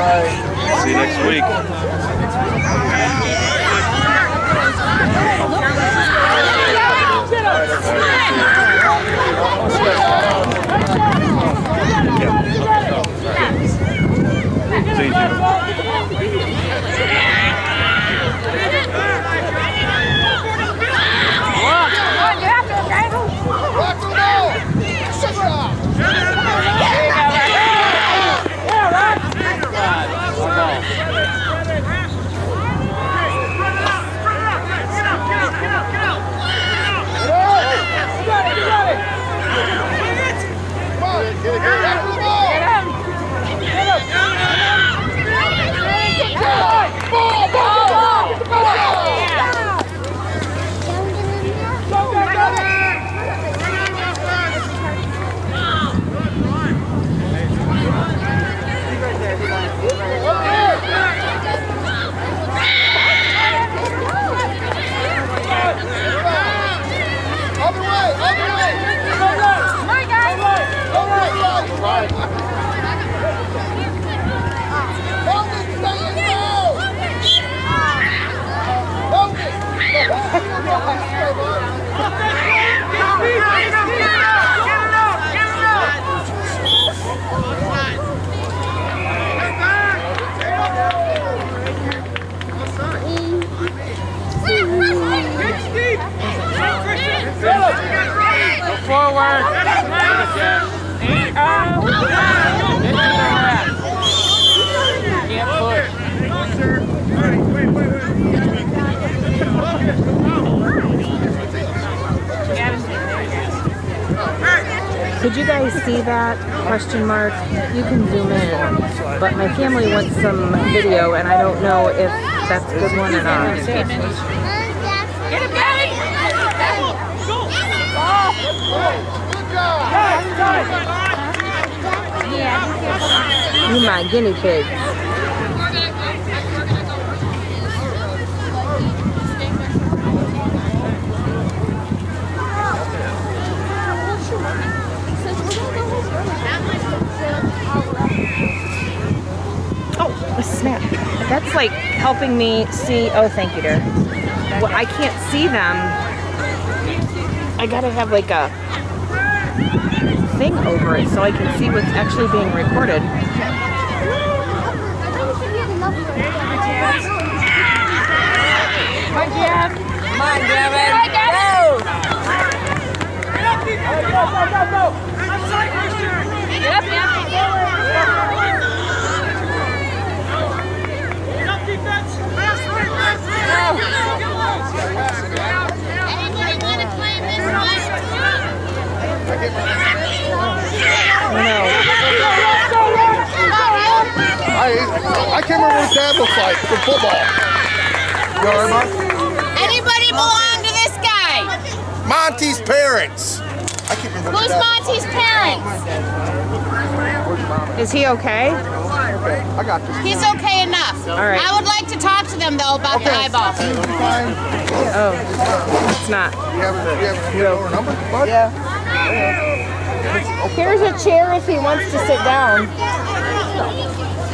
See you next week. You. Could you guys see that question mark? You can zoom in, but my family wants some video, and I don't know if that's a good one or not. Get Gabby! You my guinea pig. Helping me see. Oh, thank you, dear. Well, I can't see them. I gotta have like a thing over it so I can see what's actually being recorded. Get up, Gabby! I, I can't remember what dad looks like for football. You all right, Mom? Anybody belong to this guy? Monty's parents. I can't remember Who's dad Monty's parents? Is he okay? Okay, I got this. He's okay enough. right. I would like to talk to them though about the eyeball. Fine. Oh, it's not. You have, you have you know her number, bud? Yeah. Here's a chair if he wants to sit down.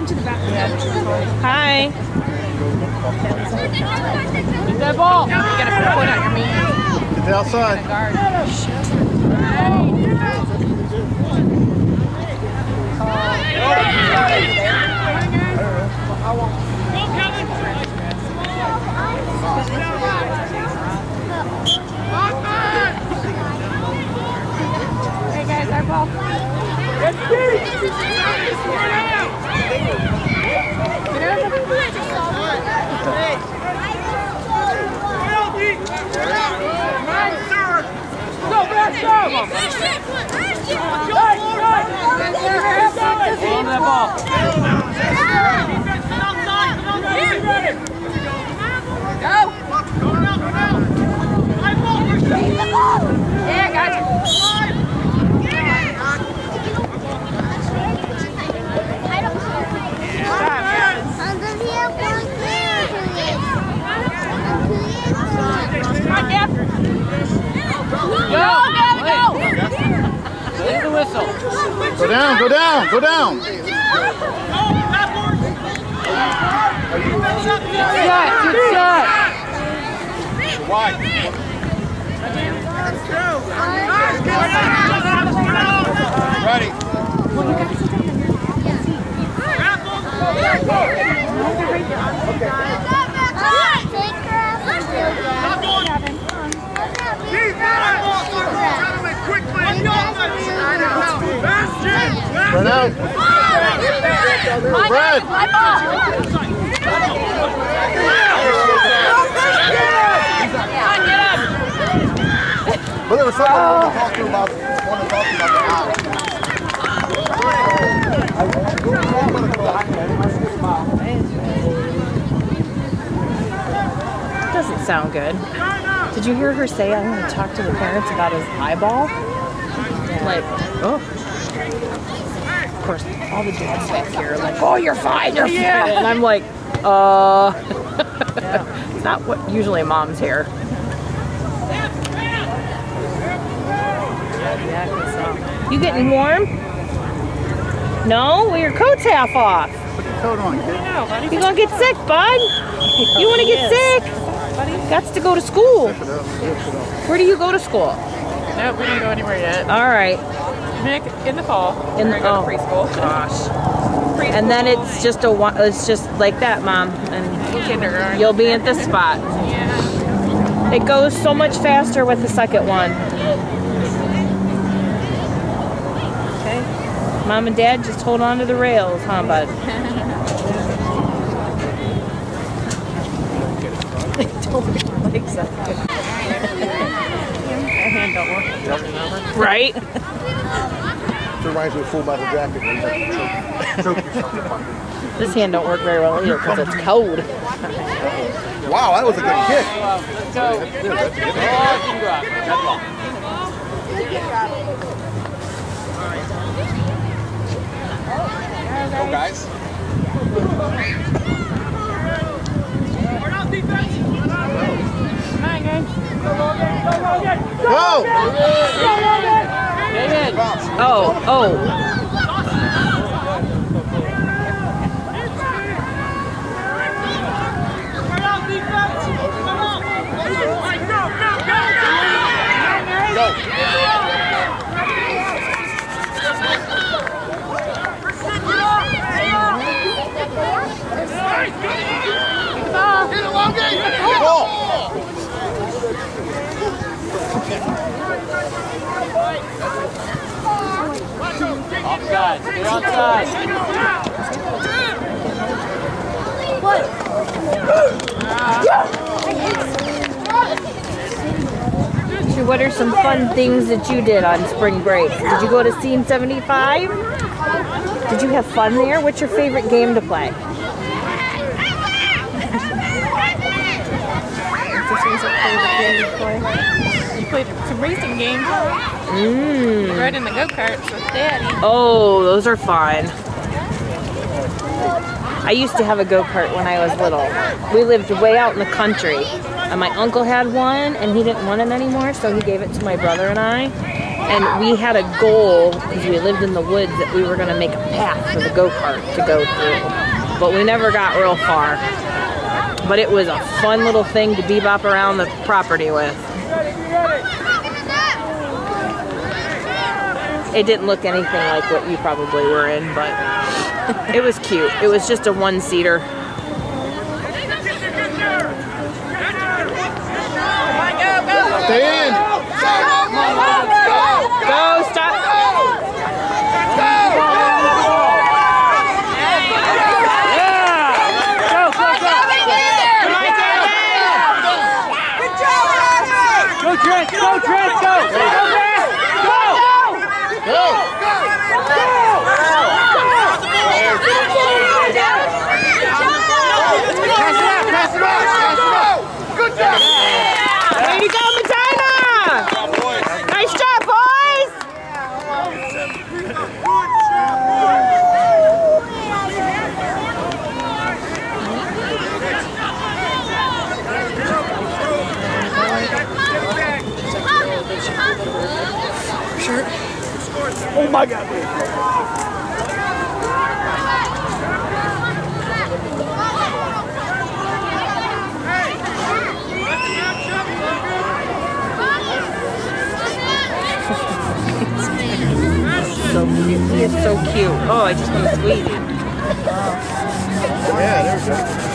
Hi. That ball. You gotta put a point on your meat. Get outside. Hey guys, our ball. Go, back, go! Hold that ball. Yeah, gotcha. Go, go, go! Leave the whistle. Go down, go down, go down. Shot, good shot. Wide. Ready. Run out. Brad. But there was something I want to talk to about. Want to talk to about the owl. Doesn't sound good. Did you hear her say, I'm going to talk to the parents about his eyeball? Like, oh. Of course, all the dads back here are like, oh, you're fine, you're fine. And I'm like, uh. it's not what usually moms hear. You getting warm? No? Well, your coat's half off. Put your coat on, kid. You gonna get sick, bud? You wanna get sick? Got to go to school. Lift it up, lift it up. Where do you go to school? No, we don't go anywhere yet. All right. Nick, in the fall. In the- gonna go to oh. preschool. Gosh. And then it's just a one. It's just like that, mom, and kindergarten. you'll be at this spot. Yeah. It goes so much faster with the second one. Okay. Mom and dad just hold on to the rails, huh, bud? don't like so. Hand don't. Right? It reminds me of Full Metal Jacket. where you have to choke, choke yourself. This hand don't work very well either because it's cold. Wow, that was a good kick. Oh, you can drop. That's all. Go, guys. Come on, guys. Go! David. Oh, Offside. Get outside. So what are some fun things that you did on spring break? Did you go to Scene 75? Did you have fun there? What's your favorite game to play? We played some racing games. Mmm. Rode in the go-karts with Daddy. Oh, those are fun. I used to have a go-kart when I was little. We lived way out in the country. And my uncle had one and he didn't want it anymore, so he gave it to my brother and I. And we had a goal, because we lived in the woods, that we were going to make a path for the go-kart to go through. But we never got real far. But it was a fun little thing to bebop around the property with. It didn't look anything like what you probably were in, but it was cute. It was just a one-seater. Stay in! Go, stop. Go, Trent. Go, Trent. Go. Go, Trent. Go. Go! Go! Pass it out, pass it out, pass it out. Good job. Way to go, Medina! Nice job, boys! So cute. He is so cute. Oh, I just want to squeeze him. Yeah, there we go.